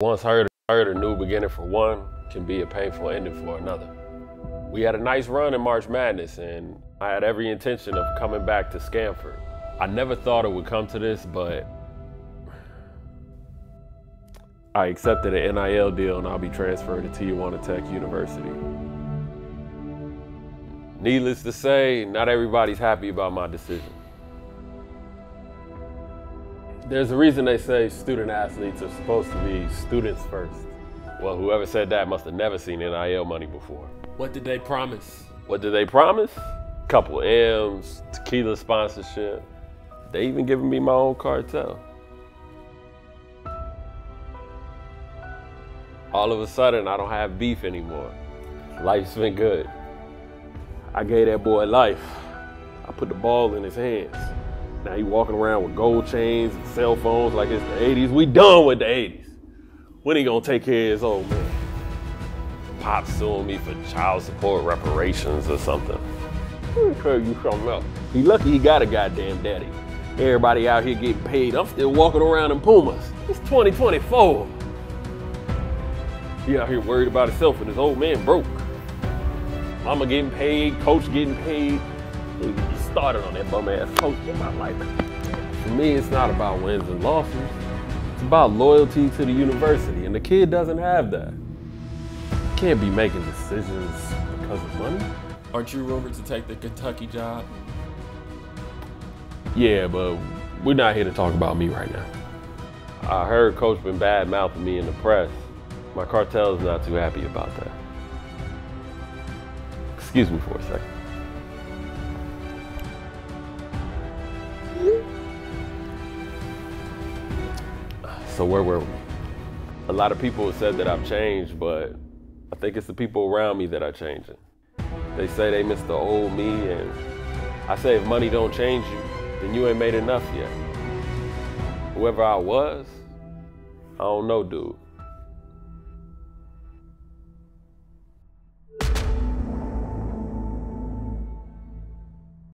Once heard, heard a new beginning for one can be a painful ending for another. We had a nice run in March Madness, and I had every intention of coming back to Scanford. I never thought it would come to this, but I accepted an NIL deal and I'll be transferred to Tijuana Tech University. Needless to say, not everybody's happy about my decision. There's a reason they say student athletes are supposed to be students first. Well, whoever said that must have never seen NIL money before. What did they promise? What did they promise? Couple M's, tequila sponsorship. They even giving me my own cartel. All of a sudden, I don't have beef anymore. Life's been good. I gave that boy life. I put the ball in his hands. Now he walking around with gold chains and cell phones like it's the 80s. We done with the 80s. When he gonna take care of his old man? Pop suing me for child support reparations or something. Tell you something else. He lucky he got a goddamn daddy. Everybody out here getting paid. I'm still walking around in Pumas. It's 2024. He out here worried about himself and his old man broke. Mama getting paid, coach getting paid. Started on that bum ass coach in my life. For me, it's not about wins and losses. It's about loyalty to the university, and the kid doesn't have that. Can't be making decisions because of money. Aren't you rumored to take the Kentucky job? Yeah, but we're not here to talk about me right now. I heard coach been bad mouthing me in the press. My cartel is not too happy about that. Excuse me for a second. So where were we? A lot of people have said that I've changed, but I think it's the people around me that are changing. They say they miss the old me, and I say if money don't change you, then you ain't made enough yet. Whoever I was, I don't know, dude.